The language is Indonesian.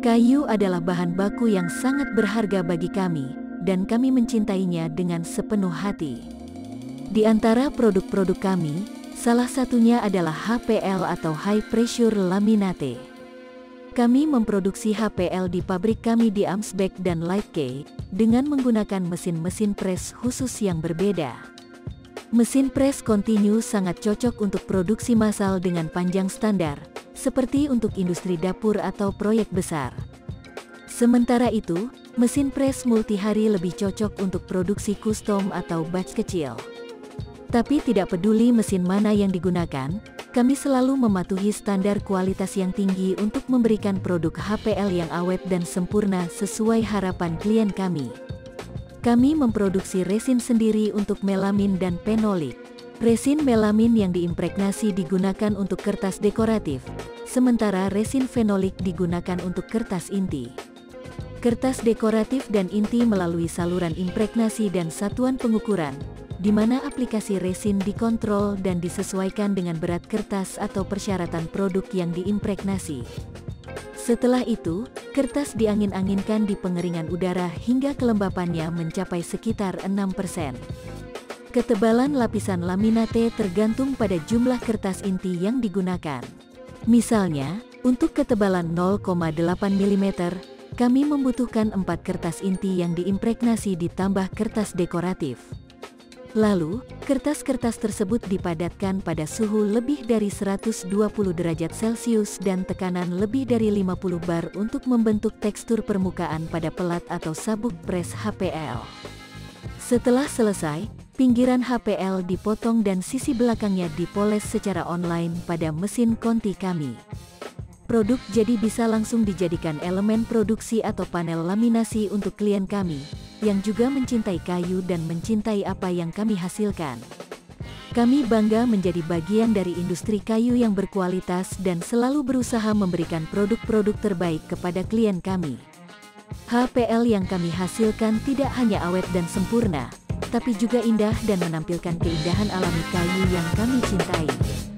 Kayu adalah bahan baku yang sangat berharga bagi kami, dan kami mencintainya dengan sepenuh hati. Di antara produk-produk kami, salah satunya adalah HPL atau High Pressure Laminate. Kami memproduksi HPL di pabrik kami di Amsbeck dan Lightke, dengan menggunakan mesin-mesin press khusus yang berbeda. Mesin press continue sangat cocok untuk produksi massal dengan panjang standar, seperti untuk industri dapur atau proyek besar. Sementara itu, mesin press multihari lebih cocok untuk produksi custom atau batch kecil. Tapi tidak peduli mesin mana yang digunakan, kami selalu mematuhi standar kualitas yang tinggi untuk memberikan produk HPL yang awet dan sempurna sesuai harapan klien kami. Kami memproduksi resin sendiri untuk melamin dan penolik. Resin melamin yang diimpregnasi digunakan untuk kertas dekoratif, sementara resin fenolik digunakan untuk kertas inti. Kertas dekoratif dan inti melalui saluran impregnasi dan satuan pengukuran, di mana aplikasi resin dikontrol dan disesuaikan dengan berat kertas atau persyaratan produk yang diimpregnasi. Setelah itu, kertas diangin-anginkan di pengeringan udara hingga kelembapannya mencapai sekitar 6%. Ketebalan lapisan laminate tergantung pada jumlah kertas inti yang digunakan. Misalnya, untuk ketebalan 0,8 mm, kami membutuhkan 4 kertas inti yang diimpregnasi ditambah kertas dekoratif. Lalu, kertas-kertas tersebut dipadatkan pada suhu lebih dari 120 derajat Celcius dan tekanan lebih dari 50 bar untuk membentuk tekstur permukaan pada pelat atau sabuk press HPL. Setelah selesai, Pinggiran HPL dipotong dan sisi belakangnya dipoles secara online pada mesin konti kami. Produk jadi bisa langsung dijadikan elemen produksi atau panel laminasi untuk klien kami, yang juga mencintai kayu dan mencintai apa yang kami hasilkan. Kami bangga menjadi bagian dari industri kayu yang berkualitas dan selalu berusaha memberikan produk-produk terbaik kepada klien kami. HPL yang kami hasilkan tidak hanya awet dan sempurna, tapi juga indah dan menampilkan keindahan alami kayu yang kami cintai.